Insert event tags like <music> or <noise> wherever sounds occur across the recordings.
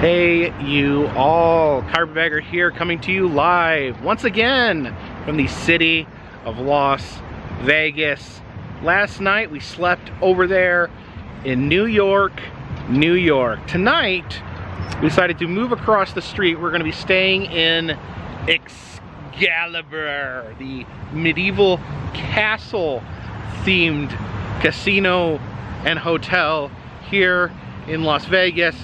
Hey, you all. Carpetbagger here coming to you live once again from the city of Las Vegas. Last night we slept over there in New York, New York. Tonight we decided to move across the street. We're going to be staying in Excalibur, the medieval castle themed casino and hotel here in Las Vegas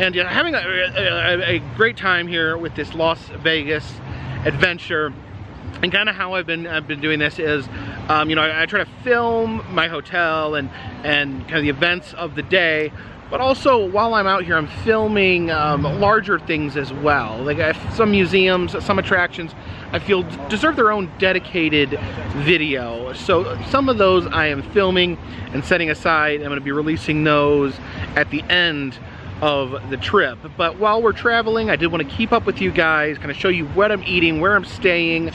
and you know, having a, a, a, great time here with this Las Vegas adventure. And kind of how I've been I've been doing this is, um, you know, I, I, try to film my hotel and and kind of the events of the day, but also while I'm out here, I'm filming um, larger things as well. Like some museums, some attractions, I feel deserve their own dedicated video. So some of those I am filming and setting aside. I'm going to be releasing those at the end of the trip. But while we're traveling, I did want to keep up with you guys, kind of show you what I'm eating, where I'm staying,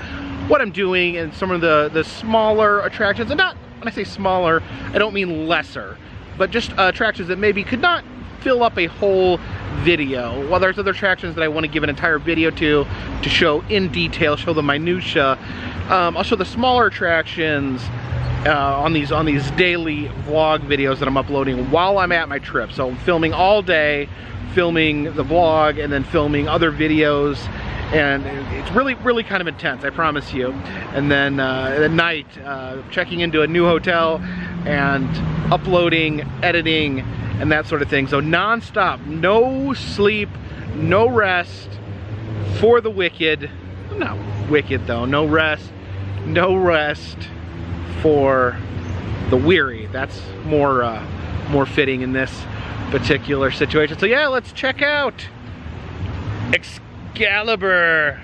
what I'm doing, and some of the, the smaller attractions. And not, when I say smaller, I don't mean lesser, but just uh, attractions that maybe could not fill up a whole video. While there's other attractions that I want to give an entire video to, to show in detail, show the minutia. Um, I'll show the smaller attractions uh, on these on these daily vlog videos that I'm uploading while I'm at my trip. So I'm filming all day, filming the vlog and then filming other videos. And it's really really kind of intense I promise you. And then uh, at night uh, checking into a new hotel and uploading editing and that sort of thing. So non-stop no sleep no rest for the wicked. Not wicked though. No rest no rest for the weary. That's more uh, more fitting in this particular situation. So yeah, let's check out Excalibur.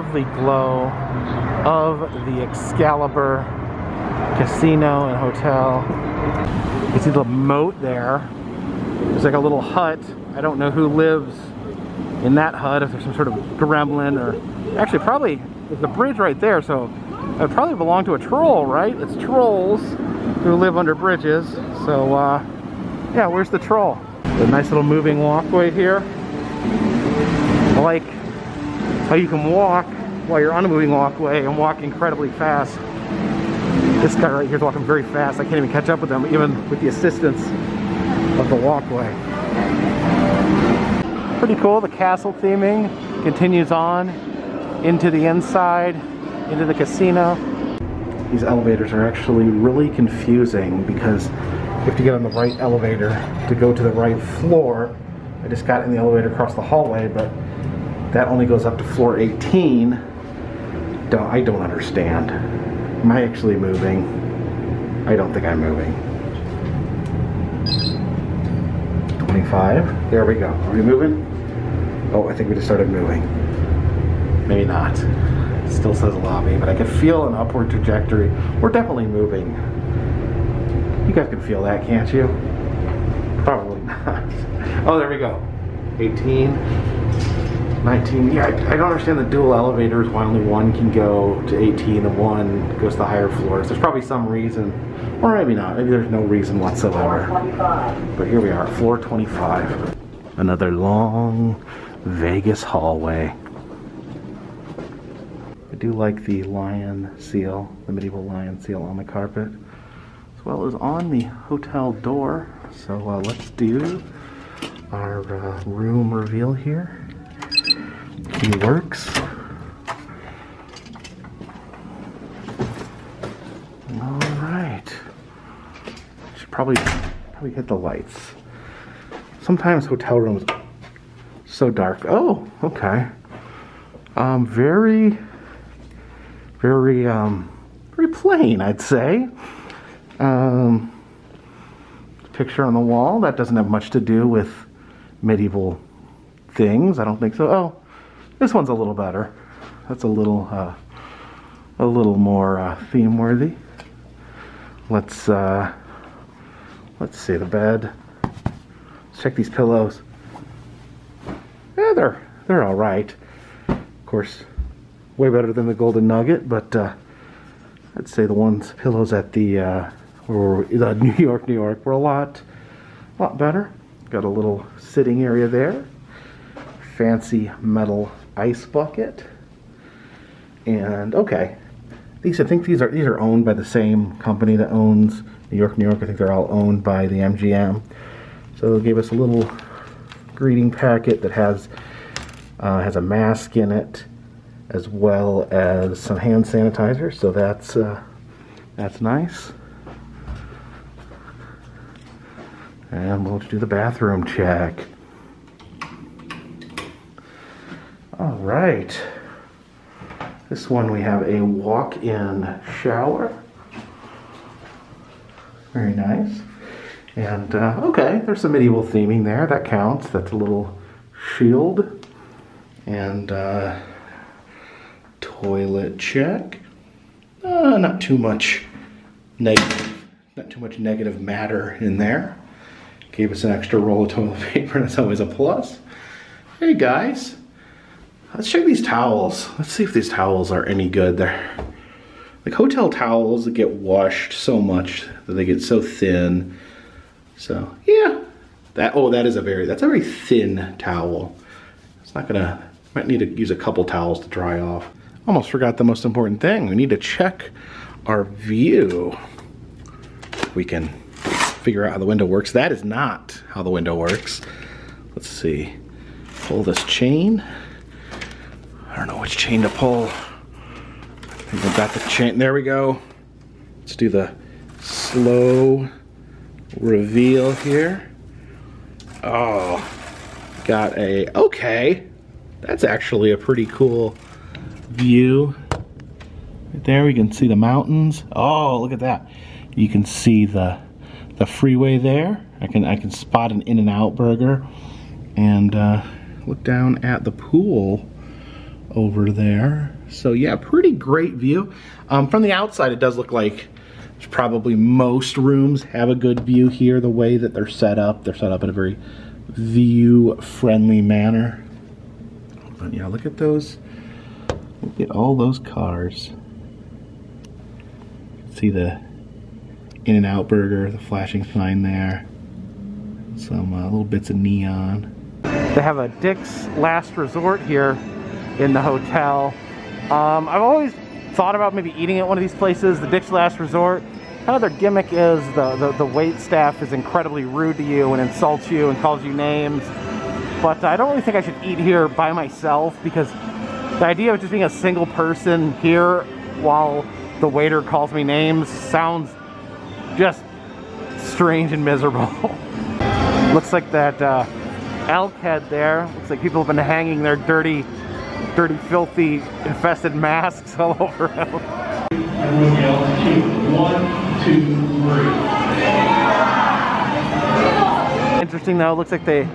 Lovely glow of the Excalibur Casino and Hotel. You see the moat there. There's like a little hut. I don't know who lives in that hut, if there's some sort of gremlin or... Actually, probably, there's a bridge right there, so it probably belong to a troll, right? It's trolls who live under bridges. So, uh, yeah, where's the troll? A nice little moving walkway here. I like how you can walk while you're on a moving walkway and walk incredibly fast. This guy right here is walking very fast. I can't even catch up with him, even with the assistance of the walkway. Pretty cool. The castle theming continues on into the inside, into the casino. These elevators are actually really confusing because you have to get on the right elevator to go to the right floor. I just got in the elevator across the hallway, but that only goes up to floor 18. Don't, I don't understand. Am I actually moving? I don't think I'm moving. 25. There we go. Are we moving? Oh, I think we just started moving. Maybe not. Still says lobby, but I can feel an upward trajectory. We're definitely moving. You guys can feel that, can't you? Probably <laughs> not. Oh, there we go. 18. 19, yeah, I, I, don't understand the dual elevators why only one can go to 18 and one goes to the higher floors. There's probably some reason, or maybe not, maybe there's no reason whatsoever. But here we are, floor 25. Another long Vegas hallway. I do like the lion seal, the medieval lion seal on the carpet, as well as on the hotel door. So uh, let's do our uh, room reveal here. He works. All right. Should probably probably hit the lights. Sometimes hotel rooms so dark. Oh, okay. Um, very, very, um, very plain, I'd say. Um, picture on the wall. That doesn't have much to do with medieval things. I don't think so. Oh, this one's a little better. That's a little, uh, a little more uh, theme worthy. Let's, uh, let's see the bed. Let's check these pillows. Yeah, they're, they're all right. Of course, way better than the Golden Nugget, but uh, I'd say the ones pillows at the uh, where the <laughs> New York, New York were a lot, a lot better. Got a little sitting area there. Fancy metal ice bucket. And okay, these I think these are these are owned by the same company that owns New York, New York. I think they're all owned by the MGM. So they gave us a little greeting packet that has uh, has a mask in it as well as some hand sanitizer. So that's uh, that's nice. And we'll do the bathroom check. All right. This one we have a walk-in shower. Very nice. And uh, okay, there's some medieval theming there. That counts. That's a little shield. And uh, toilet check. Uh, not too much negative, not too much negative matter in there. Gave us an extra roll of toilet <laughs> paper. That's always a plus. Hey guys, let's check these towels. Let's see if these towels are any good. They're like hotel towels that get washed so much that they get so thin. So yeah, that oh that is a very that's a very thin towel. It's not gonna might need to use a couple towels to dry off. Almost forgot the most important thing. We need to check our view. We can figure out how the window works. That is not how the window works. Let's see. Pull this chain. Chain to pull. I think I've got the chain. There we go. Let's do the slow reveal here. Oh, got a, okay. That's actually a pretty cool view. Right there we can see the mountains. Oh, look at that. You can see the the freeway there. I can I can spot an In-N-Out burger and uh, look down at the pool over there. So yeah, pretty great view. Um, from the outside, it does look like probably most rooms have a good view here. The way that they're set up, they're set up in a very view-friendly manner. But yeah, look at those. Look at all those cars. See the in-N-Out burger, the flashing sign there. Some uh, little bits of neon. They have a Dick's Last Resort here in the hotel. Um, I've always thought about maybe eating at one of these places, the Dick's Last Resort. Their gimmick is the, the, the wait staff is incredibly rude to you and insults you and calls you names. But I don't really think I should eat here by myself because the idea of just being a single person here while the waiter calls me names sounds just strange and miserable. <laughs> looks like that uh, elk head there. Looks like people have been hanging their dirty, dirty, filthy, infested masks <laughs> all over him. One, two, three. Interesting though, it looks like they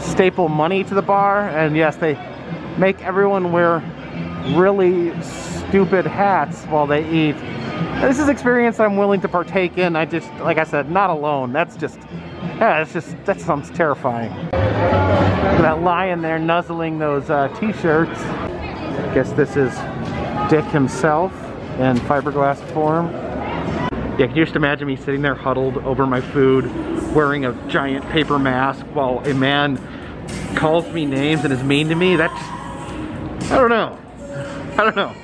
staple money to the bar and yes, they make everyone wear really stupid hats while they eat. This is experience I'm willing to partake in. I just, like I said, not alone. That's just, yeah, it's just, that sounds terrifying. That lion there nuzzling those uh, t-shirts. I Guess this is Dick himself in fiberglass form. Yeah, can you just imagine me sitting there huddled over my food, wearing a giant paper mask while a man calls me names and is mean to me? That's, I don't know. I don't know.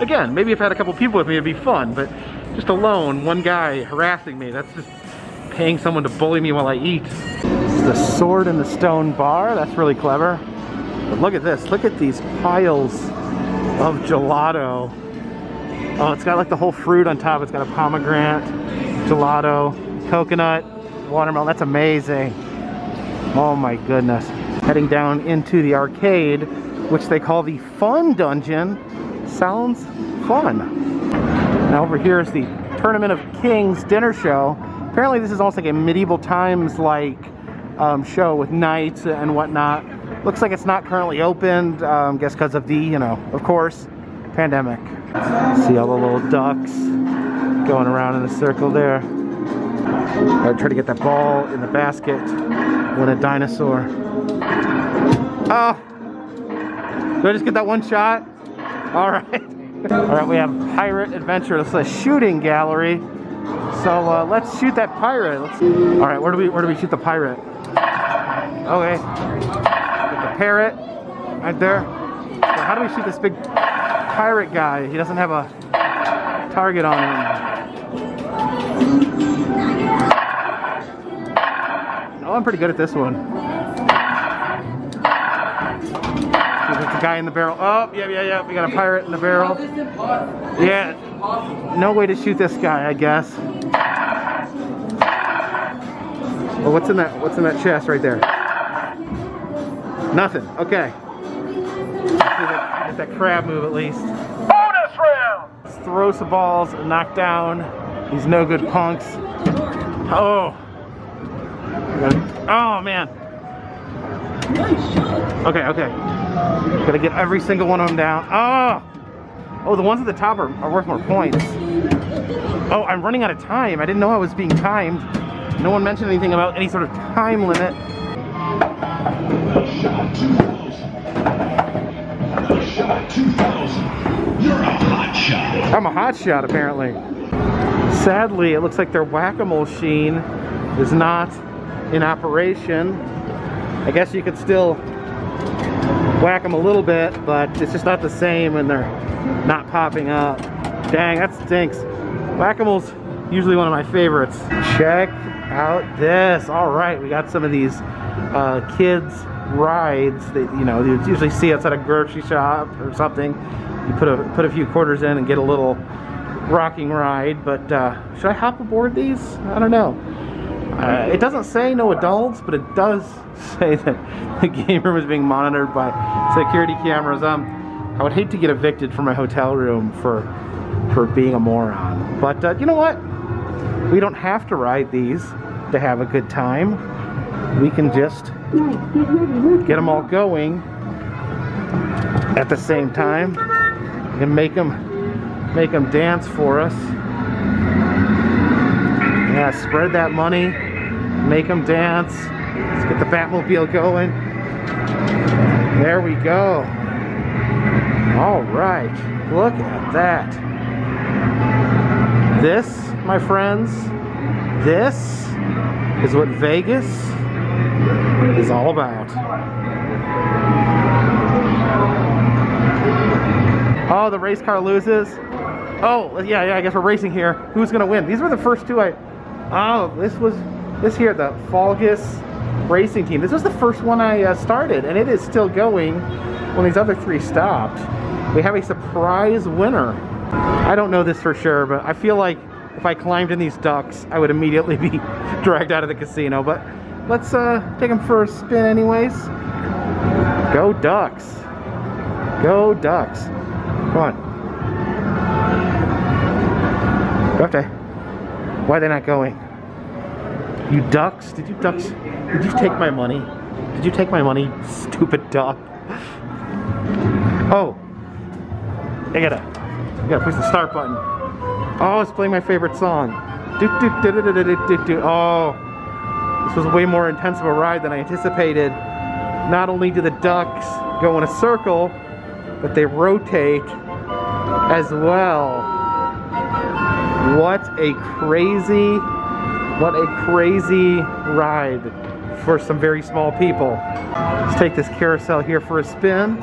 Again, maybe if I had a couple people with me, it'd be fun, but just alone, one guy harassing me, that's just paying someone to bully me while I eat. The sword in the stone bar, that's really clever. But look at this, look at these piles of gelato. Oh, it's got like the whole fruit on top. It's got a pomegranate, gelato, coconut, watermelon. That's amazing. Oh my goodness. Heading down into the arcade, which they call the Fun Dungeon. Sounds fun. Now over here is the Tournament of Kings dinner show. Apparently this is almost like a medieval times like um, show with knights and whatnot. Looks like it's not currently opened, um, guess because of the, you know, of course, pandemic. See all the little ducks going around in a circle there. I try to get that ball in the basket. Win a dinosaur. Oh! Did I just get that one shot? All right. <laughs> All right, we have Pirate Adventure. Is a shooting gallery. So uh, let's shoot that pirate. All right, where do we where do we shoot the pirate? Okay, the parrot right there. So how do we shoot this big pirate guy? He doesn't have a target on him. Oh, I'm pretty good at this one. There's a guy in the barrel. Oh, yeah, yeah, yeah. We got a pirate in the barrel. Yeah. No way to shoot this guy, I guess. Well, what's in that? What's in that chest right there? Nothing. Okay. Get that crab move at least. Bonus round. Let's throw some balls, knock down these no good punks. Oh. Oh man. Okay, okay. Gotta get every single one of them down. Oh! Oh, the ones at the top are, are worth more points. Oh, I'm running out of time. I didn't know I was being timed. No one mentioned anything about any sort of time limit. I'm a hot shot, apparently. Sadly, it looks like their whack-a-mole sheen is not in operation. I guess you could still whack them a little bit, but it's just not the same when they're not popping up. Dang, that stinks. Whack-a-mole's usually one of my favorites. Check out this. All right, we got some of these uh, kids rides that you know you usually see outside a grocery shop or something. You put a put a few quarters in and get a little rocking ride. But uh, should I hop aboard these? I don't know. Uh, it doesn't say no adults, but it does <laughs> say that the game room is being monitored by security cameras. Um, I would hate to get evicted from my hotel room for for being a moron. But uh, you know what? We don't have to ride these to have a good time. We can just get them all going at the same time and make them make them dance for us. Yeah, spread that money, make them dance. Let's get the Batmobile going. There we go. All right, look at that. This, my friends, this is what Vegas is all about. Oh, the race car loses. Oh, yeah, yeah, I guess we're racing here. Who's gonna win? These were the first two I, oh, this was, this here, the Falgus racing team. This was the first one I uh, started, and it is still going when these other three stopped. We have a surprise winner. I don't know this for sure, but I feel like if I climbed in these ducks, I would immediately be <laughs> dragged out of the casino. But let's uh, take them for a spin anyways. Go ducks. Go ducks. Come on. Okay. Why are they not going? You ducks? Did you ducks? Did you take my money? Did you take my money, <laughs> stupid duck? Oh. I gotta, I gotta push the start button. Oh, it's playing my favorite song. Do, do, do, do, do, do, do, do. Oh, this was way more intense of a ride than I anticipated. Not only do the ducks go in a circle, but they rotate as well. What a crazy, what a crazy ride for some very small people. Let's take this carousel here for a spin.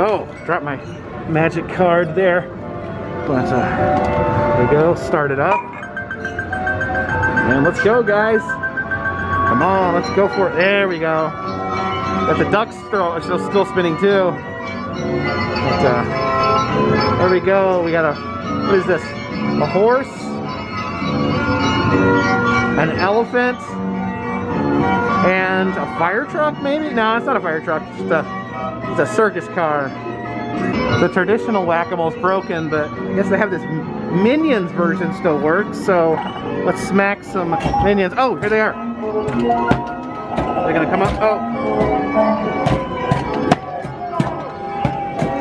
Oh, drop my magic card there. But uh, there we go, start it up. And let's go, guys. Come on, let's go for it. There we go. Got the ducks still, still, still spinning too. But, uh, there we go. We got a, what is this? A horse? An elephant? And a fire truck, maybe? No, it's not a fire truck. It's a, it's a circus car. The traditional whack-a-mole's broken, but I guess they have this Minions version still works, so let's smack some Minions. Oh, here they are. They're gonna come up. Oh.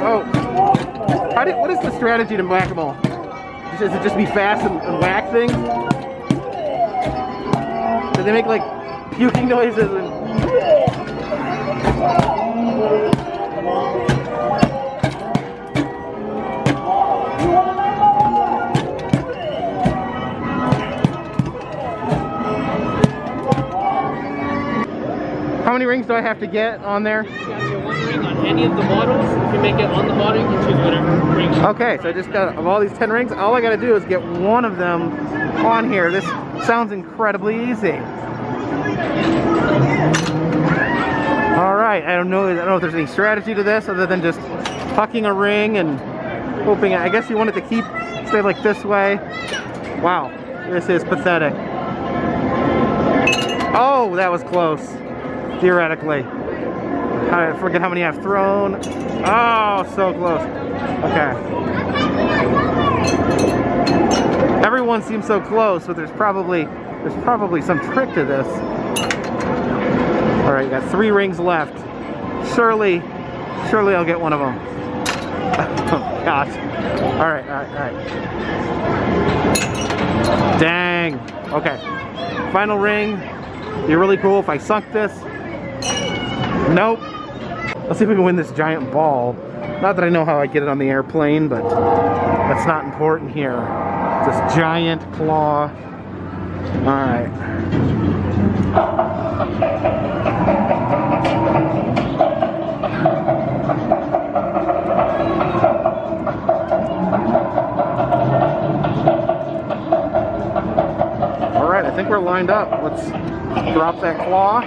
Oh. How did, what is the strategy to whack them all? Is it just be fast and, and whack things? Do they make like puking <laughs> noises and many rings do I have to get on there? You got to get one ring on any of the models. If you make it on the model, you can choose whatever ring. you Okay, so I just got, of all these 10 rings, all I gotta do is get one of them on here. This sounds incredibly easy. All right, I don't know, I don't know if there's any strategy to this other than just tucking a ring and hoping, I guess you want it to keep, stay like this way. Wow, this is pathetic. Oh, that was close, theoretically. I forget how many I've thrown. Oh, so close. Okay. Everyone seems so close, but there's probably there's probably some trick to this. All right, got three rings left. Surely, surely I'll get one of them. <laughs> oh. All right, all right, all right. Dang. Okay. Final ring. Be really cool if I sunk this. Nope. Let's see if we can win this giant ball. Not that I know how I get it on the airplane, but that's not important here. This giant claw. All right. I think we're lined up. Let's drop that claw.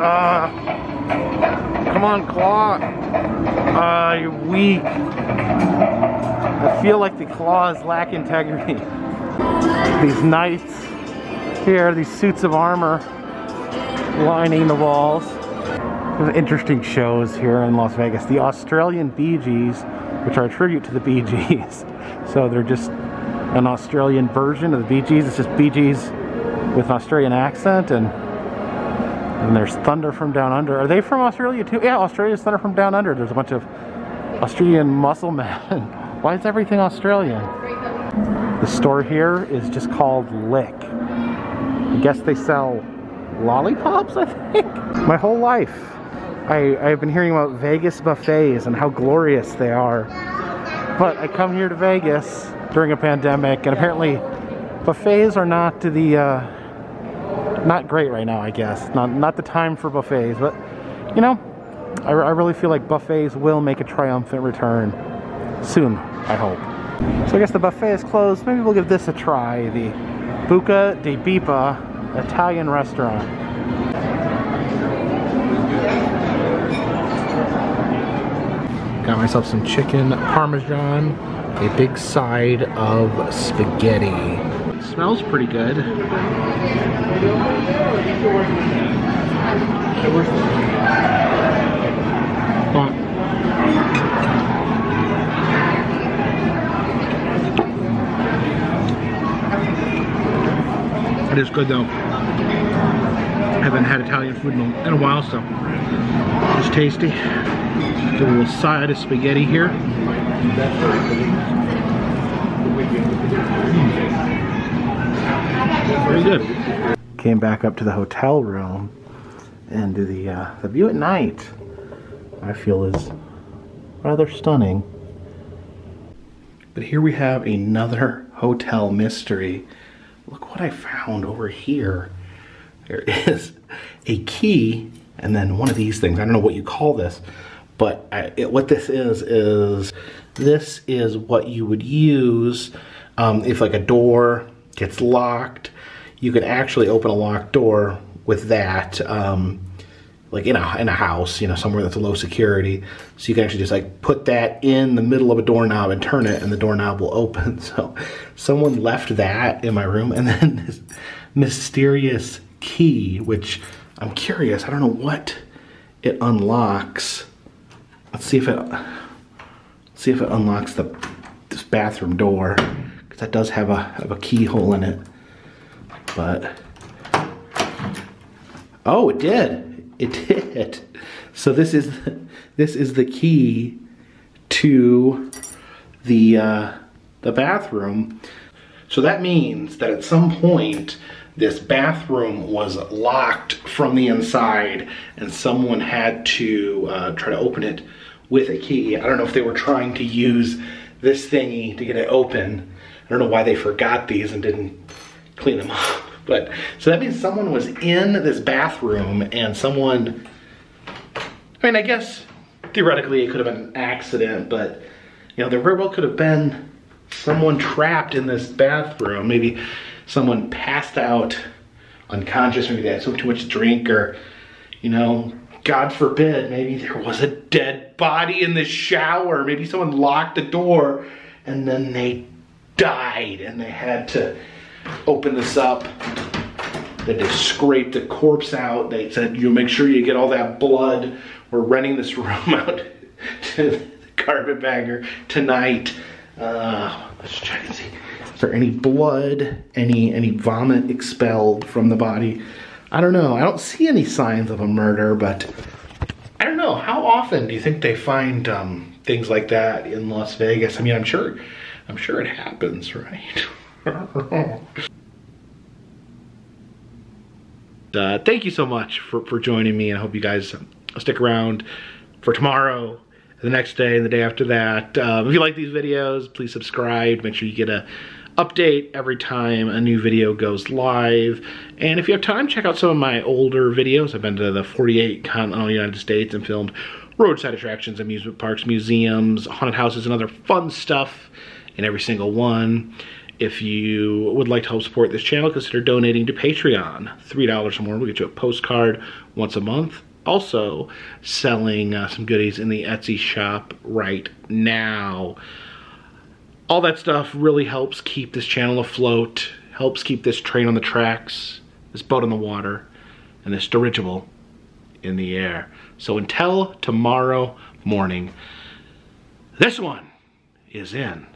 Uh, come on, claw. Uh, you're weak. I feel like the claws lack integrity. <laughs> These knights here, these suits of armor lining the walls. There's interesting shows here in Las Vegas. The Australian Bee Gees, which are a tribute to the Bee Gees. <laughs> So they're just an Australian version of the Bee Gees. It's just Bee Gees with an Australian accent and and there's Thunder from Down Under. Are they from Australia too? Yeah, Australia's Thunder from Down Under. There's a bunch of Australian muscle men. <laughs> Why is everything Australian? The store here is just called Lick. I guess they sell lollipops, I think? <laughs> My whole life, I, I've been hearing about Vegas buffets and how glorious they are. But I come here to Vegas during a pandemic, and apparently buffets are not the, uh, not great right now, I guess. Not, not the time for buffets, but you know, I, I really feel like buffets will make a triumphant return soon, I hope. So I guess the buffet is closed. Maybe we'll give this a try. The Buca di Beppo Italian restaurant. Got myself some chicken parmesan, a big side of spaghetti. Smells pretty good. It is good though. I haven't had Italian food in a, while, so it's tasty. A little side of spaghetti here. Very good. Came back up to the hotel room and the uh, the view at night I feel is rather stunning. But here we have another hotel mystery. Look what I found over here. There is a key and then one of these things. I don't know what you call this, but I, it, what this is, is this is what you would use um, if like a door gets locked. You can actually open a locked door with that. Um, like in a in a house, you know, somewhere that's low security. So you can actually just like put that in the middle of a doorknob and turn it, and the doorknob will open. <laughs> So someone left that in my room, and then this mysterious key, which I'm curious. I don't know what it unlocks. Let's see if it see if it unlocks the this bathroom door because that does have a, have a keyhole in it. But, oh, it did. It did. So this is, this is the key to the, uh, the bathroom. So that means that at some point, this bathroom was locked from the inside and someone had to uh, try to open it with a key. I don't know if they were trying to use this thingy to get it open. I don't know why they forgot these and didn't clean them up. <laughs> But so that means someone was in this bathroom and someone, I mean, I guess theoretically it could have been an accident, but you know, there very well could have been someone trapped in this bathroom. Maybe someone passed out unconscious, maybe they had so too much drink or, you know, God forbid, maybe there was a dead body in the shower. Maybe someone locked the door and then they died and they had to open this up. That they scraped the corpse out. They said, you make sure you get all that blood. We're renting this <laughs> room out to the carpetbagger tonight. Uh, let's check and see. Is there any blood, any any vomit expelled from the body? I don't know. I don't see any signs of a murder, but I don't know. How often do you think they find um, things like that in Las Vegas? I mean, I'm sure, I'm sure it happens, <laughs> right? <laughs> uh, thank you so much for, for joining me, and I hope you guys stick around for tomorrow the next day and the day after that. Um, if you like these videos, please subscribe. Make sure you get a update every time a new video goes live. And if you have time, check out some of my older videos. I've been to the 48 continental United States and filmed roadside attractions, amusement parks, museums, haunted houses, and other fun stuff in every single one. If you would like to help support this channel, consider donating to Patreon. $3 or more will get you a postcard once a month also selling uh, some goodies in the Etsy shop right now. All that stuff really helps keep this channel afloat, helps keep this train on the tracks, this boat on the water, and this dirigible in the air. So until tomorrow morning, this one is in